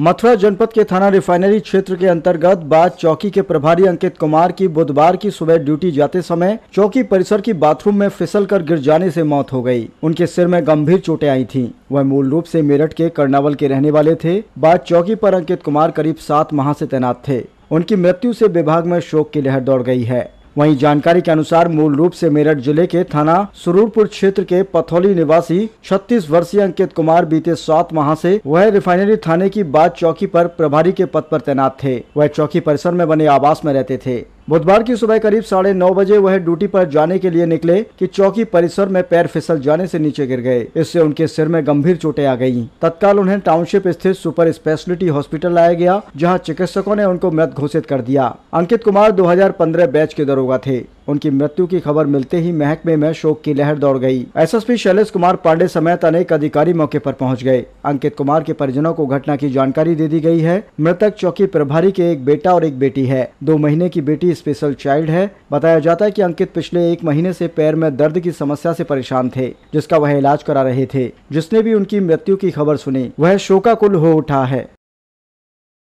मथुरा जनपद के थाना रिफाइनरी क्षेत्र के अंतर्गत बाद चौकी के प्रभारी अंकित कुमार की बुधवार की सुबह ड्यूटी जाते समय चौकी परिसर की बाथरूम में फिसल कर गिर जाने से मौत हो गई। उनके सिर में गंभीर चोटें आई थीं। वह मूल रूप से मेरठ के कर्नावल के रहने वाले थे। बाद चौकी पर अंकित कुमार करीब सात माह से तैनात थे। उनकी मृत्यु से विभाग में शोक की लहर दौड़ गई है। वहीं जानकारी के अनुसार मूल रूप से मेरठ ज़िले के थाना सुरूरपुर क्षेत्र के पथौली निवासी 36 वर्षीय अंकित कुमार बीते सात माह से वह रिफाइनरी थाने की बात चौकी पर प्रभारी के पद पर तैनात थे। वह चौकी परिसर में बने आवास में रहते थे। बुधवार की सुबह करीब साढ़े नौ बजे वह ड्यूटी पर जाने के लिए निकले कि चौकी परिसर में पैर फिसल जाने से नीचे गिर गए। इससे उनके सिर में गंभीर चोटें आ गईं। तत्काल उन्हें टाउनशिप स्थित सुपर स्पेशलिटी हॉस्पिटल लाया गया, जहाँ चिकित्सकों ने उनको मृत घोषित कर दिया। अंकित कुमार 2015 बैच के दरोगा थे। उनकी मृत्यु की खबर मिलते ही महकमे में शोक की लहर दौड़ गई। एसएसपी शैलेश कुमार पांडे समेत अनेक अधिकारी मौके पर पहुँच गए। अंकित कुमार के परिजनों को घटना की जानकारी दे दी गई है। मृतक चौकी प्रभारी के एक बेटा और एक बेटी है। दो महीने की बेटी स्पेशल चाइल्ड है। बताया जाता है की अंकित पिछले एक महीने से पैर में दर्द की समस्या से परेशान थे, जिसका वह इलाज करा रहे थे, जिसने भी उनकी मृत्यु की खबर सुनी। वह शोकाकुल हो उठा है।